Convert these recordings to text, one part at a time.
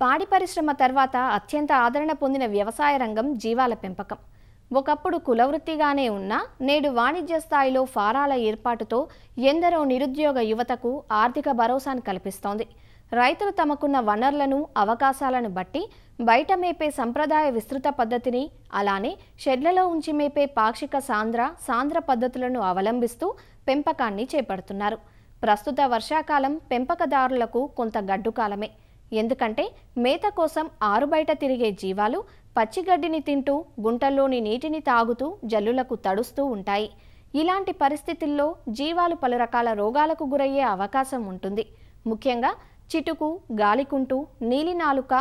పాడి పరిశ్రమ తర్వాత అత్యంత ఆదరణ పొందిన వ్యవసాయ రంగం జీవాల పెంపకం. ఒకప్పుడు కులవృత్తిగానే ఉన్నా నేడు వాణిజ్య స్థాయిలో ఫారాల ఏర్పాటుతో ఎందరో నిరుద్యోగ యువతకు ఆర్థిక భరోసాను కల్పిస్తోంది. రైతులు తమకున్న వనరులను అవకాశాలను బట్టి బయట మేపే సంప్రదాయ విస్తృత పద్ధతిని అలానే షెడ్లలో ఉంచి మేపే పాక్షిక సాంద్ర సాంద్ర పద్ధతులను అవలంబిస్తూ పెంపకాన్ని చేపడుతున్నారు. ప్రస్తుత వర్షాకాలం పెంపకదారులకు కొంత గడ్డుకాలమే. ఎందుకంటే మేత కోసం ఆరుబయట తిరిగే జీవాలు పచ్చిగడ్డిని తింటూ గుంటల్లోని నీటిని తాగుతూ జల్లులకు తడుస్తూ ఉంటాయి. ఇలాంటి పరిస్థితుల్లో జీవాలు పలు రకాల రోగాలకు గురయ్యే అవకాశం ఉంటుంది. ముఖ్యంగా చిటుకు గాలికుంటు నీలినాలుక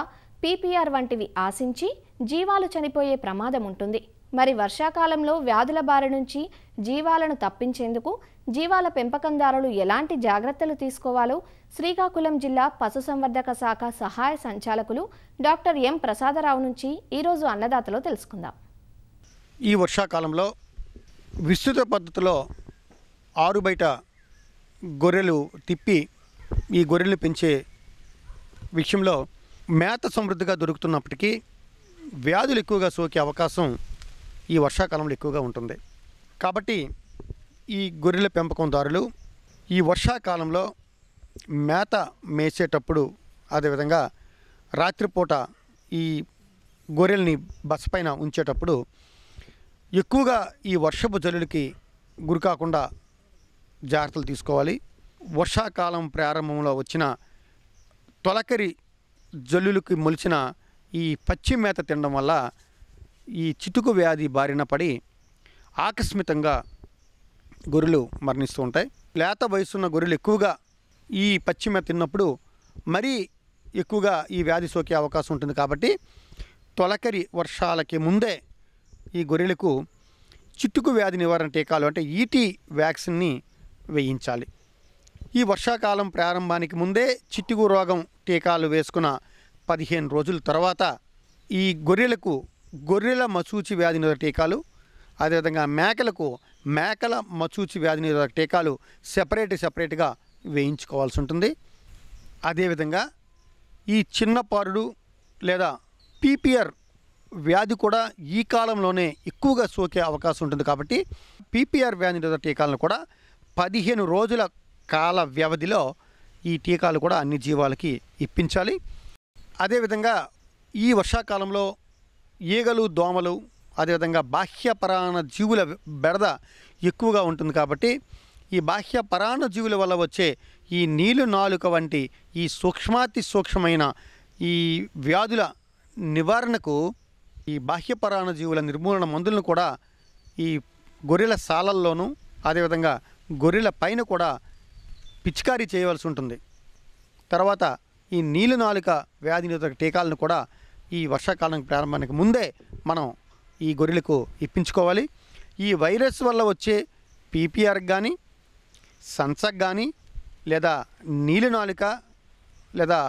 పీపీఆర్ వంటివి ఆశించి జీవాలు చనిపోయే ప్రమాదం ఉంటుంది. మరి వర్షాకాలంలో వ్యాధుల బారి నుంచి జీవాలను తప్పించేందుకు జీవాల పెంపకందారులు ఎలాంటి జాగ్రత్తలు తీసుకోవాలో శ్రీకాకుళం జిల్లా పశుసంవర్ధక శాఖ సహాయ సంచాలకులు డాక్టర్ ఎం ప్రసాదరావు నుంచి ఈరోజు అన్నదాతలో తెలుసుకుందాం. ఈ వర్షాకాలంలో విస్తృత పద్ధతిలో ఆరు బయట గొర్రెలు తిప్పి ఈ గొర్రెలు పెంచే విషయంలో మేత సమృద్ధిగా దొరుకుతున్నప్పటికీ వ్యాధులు ఎక్కువగా సోకే అవకాశం ఈ వర్షాకాలంలో ఎక్కువగా ఉంటుంది. కాబట్టి ఈ గొర్రెల పెంపకందారులు ఈ వర్షాకాలంలో మేత మేసేటప్పుడు అదేవిధంగా రాత్రిపూట ఈ గొర్రెల్ని బస్ పైన ఉంచేటప్పుడు ఎక్కువగా ఈ వర్షపు జల్లులకి గురికాకుండా జాగ్రత్తలు తీసుకోవాలి. వర్షాకాలం ప్రారంభంలో వచ్చిన తొలకరి జల్లులకి మొలిచిన ఈ పచ్చి మేత తినడం వల్ల ఈ చిటుకు వ్యాధి బారిన పడి ఆకస్మితంగా గొర్రెలు మరణిస్తూ ఉంటాయి. లేత వయసున్న గొర్రెలు ఎక్కువగా ఈ పచ్చిమ తిన్నప్పుడు మరీ ఎక్కువగా ఈ వ్యాధి సోకే అవకాశం ఉంటుంది కాబట్టి తొలకరి వర్షాలకి ముందే ఈ గొర్రెలకు చిట్టుకు వ్యాధి నివారణ టీకాలు అంటే ఈటీ వ్యాక్సిన్ని వేయించాలి. ఈ వర్షాకాలం ప్రారంభానికి ముందే చిట్టుకు రోగం టీకాలు వేసుకున్న పదిహేను రోజుల తర్వాత ఈ గొర్రెలకు గొర్రెల మసూచి వ్యాధి నిరోధక టీకాలు అదేవిధంగా మేకలకు మేకల మసూచి వ్యాధి నిరోధక టీకాలు సెపరేట్ సెపరేట్గా వేయించుకోవాల్సి ఉంటుంది. అదేవిధంగా ఈ చిన్నపారుడు లేదా పీపీఆర్ వ్యాధి కూడా ఈ కాలంలోనే ఎక్కువగా సోకే అవకాశం ఉంటుంది కాబట్టి పీపీఆర్ వ్యాధి నిరోధక టీకాలను కూడా పదిహేను రోజుల కాల వ్యవధిలో ఈ టీకాలు కూడా అన్ని జీవాలకి ఇప్పించాలి. అదేవిధంగా ఈ వర్షాకాలంలో ఈగలు దోమలు అదేవిధంగా బాహ్య పరాణ జీవుల బెడద ఎక్కువగా ఉంటుంది కాబట్టి ఈ బాహ్య పరాణ జీవుల వల్ల వచ్చే ఈ నీలు నాలుక వంటి ఈ సూక్ష్మాతి సూక్ష్మమైన ఈ వ్యాధుల నివారణకు ఈ బాహ్య పరాణ జీవుల నిర్మూలన మందులను కూడా ఈ గొర్రెల సాలల్లోనూ అదేవిధంగా గొర్రెల పైన కూడా పిచికారీ చేయవలసి ఉంటుంది. తర్వాత ఈ నీలు నాలుక వ్యాధి నిరోధక టీకాలను కూడా ఈ వర్షాకాలం ప్రారంభానికి ముందే మనం ఈ గొర్రెలకు ఇప్పించుకోవాలి. ఈ వైరస్ వల్ల వచ్చే పీపీఆర్ కానీ సన్సక్ కానీ లేదా నీలినాలిక లేదా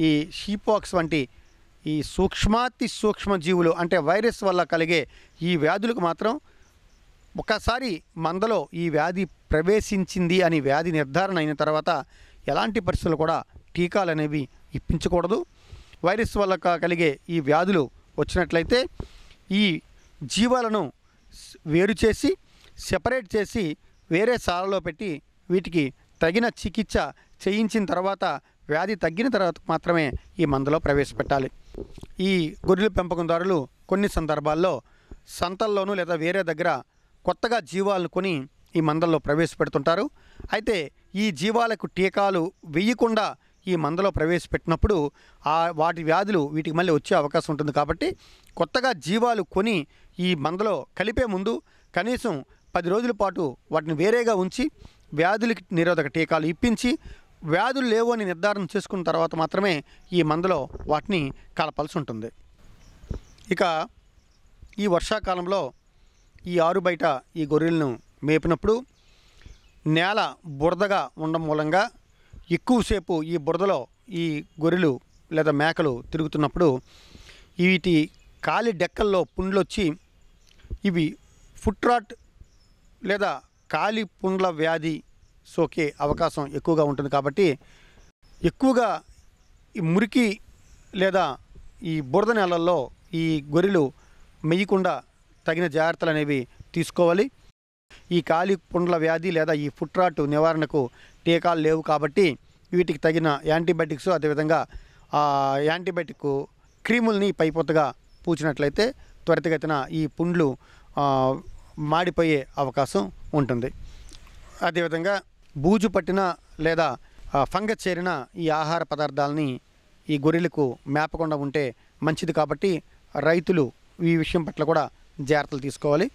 ఈ షీపాక్స్ వంటి ఈ సూక్ష్మాతి సూక్ష్మ జీవులు అంటే వైరస్ వల్ల కలిగే ఈ వ్యాధులకు మాత్రం ఒకసారి మందలో ఈ వ్యాధి ప్రవేశించింది అని వ్యాధి నిర్ధారణ అయిన తర్వాత ఎలాంటి పరిస్థితులు కూడా టీకాలు అనేవి ఇప్పించకూడదు. వైరస్ వల్ల కలిగే ఈ వ్యాధులు వచ్చినట్లయితే ఈ జీవాలను వేరు చేసి సెపరేట్ చేసి వేరే సాలలో పెట్టి వీటికి తగిన చికిత్స చేయించిన తర్వాత వ్యాధి తగ్గిన తర్వాత మాత్రమే ఈ మందులో ప్రవేశపెట్టాలి. ఈ గొర్రెల పెంపకందారులు కొన్ని సందర్భాల్లో సంతల్లోనూ లేదా వేరే దగ్గర కొత్తగా జీవాలను కొని ఈ మందల్లో ప్రవేశపెడుతుంటారు. అయితే ఈ జీవాలకు టీకాలు వేయకుండా ఈ మందలో ప్రవేశపెట్టినప్పుడు ఆ వాటి వ్యాధులు వీటికి మళ్ళీ వచ్చే అవకాశం ఉంటుంది కాబట్టి కొత్తగా జీవాలు కొని ఈ మందలో కలిపే ముందు కనీసం పది రోజుల పాటు వాటిని వేరేగా ఉంచి వ్యాధులకి నిరోధక టీకాలు ఇప్పించి వ్యాధులు లేవు అని నిర్ధారణ చేసుకున్న తర్వాత మాత్రమే ఈ మందలో వాటిని కలపాల్సి ఉంటుంది. ఇక ఈ వర్షాకాలంలో ఈ ఆరు బయట ఈ గొర్రెలను మేపినప్పుడు నేల బురదగా ఉండడం మూలంగా ఎక్కువసేపు ఈ బురదలో ఈ గొర్రెలు లేదా మేకలు తిరుగుతున్నప్పుడు వీటి కాలి డెక్కల్లో పుండ్లొచ్చి ఇవి ఫుట్ రాట్ లేదా కాలి పుండ్ల వ్యాధి సోకే అవకాశం ఎక్కువగా ఉంటుంది కాబట్టి ఎక్కువగా ఈ మురికి లేదా ఈ బురద నేలల్లో ఈ గొర్రెలు మెయ్యకుండా తగిన జాగ్రత్తలు అనేవి తీసుకోవాలి. ఈ కాలి పుండ్ల వ్యాధి లేదా ఈ ఫుట్రాట్ నివారణకు టీకాలు లేవు కాబట్టి వీటికి తగిన యాంటీబయాటిక్స్ అదేవిధంగా యాంటీబయాటిక్ క్రీముల్ని పైపోతగా పూచినట్లయితే త్వరితగతిన ఈ పుండ్లు మాడిపోయే అవకాశం ఉంటుంది. అదేవిధంగా బూజు పట్టిన లేదా ఫంగస్ చేరిన ఈ ఆహార పదార్థాలని ఈ గొర్రెలకు మేపకుండా ఉంటే మంచిది కాబట్టి రైతులు ఈ విషయం పట్ల కూడా జాగ్రత్తలు తీసుకోవాలి.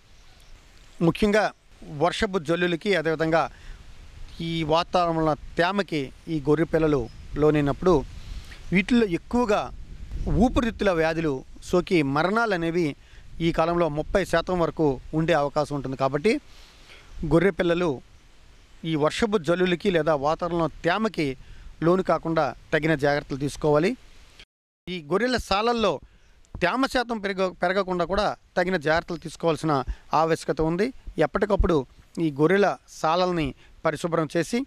ముఖ్యంగా వర్షపు జల్లులకి అదేవిధంగా ఈ వాతావరణంలో తేమకి ఈ గొర్రె పిల్లలు లోనైనప్పుడు వీటిల్లో ఎక్కువగా ఊపిరితిత్తుల వ్యాధులు సోకి మరణాలు అనేవి ఈ కాలంలో ముప్పై శాతం వరకు ఉండే అవకాశం ఉంటుంది కాబట్టి గొర్రె పిల్లలు ఈ వర్షపు జల్లులకి లేదా వాతావరణంలో తేమకి లోను కాకుండా తగిన జాగ్రత్తలు తీసుకోవాలి. ఈ గొర్రెల సాలల్లో తేమ శాతం పెరగ పెరగకుండా కూడా తగిన జాగ్రత్తలు తీసుకోవాల్సిన ఆవశ్యకత ఉంది. ఎప్పటికప్పుడు ఈ గొర్రెల సాలల్ని పరిశుభ్రం చేసి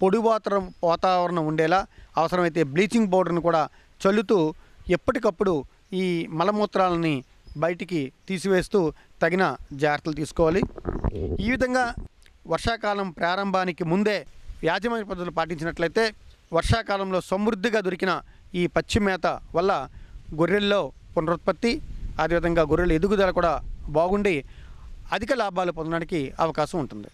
పొడి వాతావరణం వాతావరణం ఉండేలా అవసరమైతే బ్లీచింగ్ పౌడర్ని కూడా చల్లుతూ ఎప్పటికప్పుడు ఈ మలమూత్రాలని బయటికి తీసివేస్తూ తగిన జాగ్రత్తలు తీసుకోవాలి. ఈ విధంగా వర్షాకాలం ప్రారంభానికి ముందే యాజమాన్య పద్ధతులు పాటించినట్లయితే వర్షాకాలంలో సమృద్ధిగా దొరికిన ఈ పచ్చి మేత వల్ల గొర్రెల్లో పునరుత్పత్తి అదేవిధంగా గొర్రెల ఎదుగుదల కూడా బాగుండి అధిక లాభాలు పొందడానికి అవకాశం ఉంటుంది.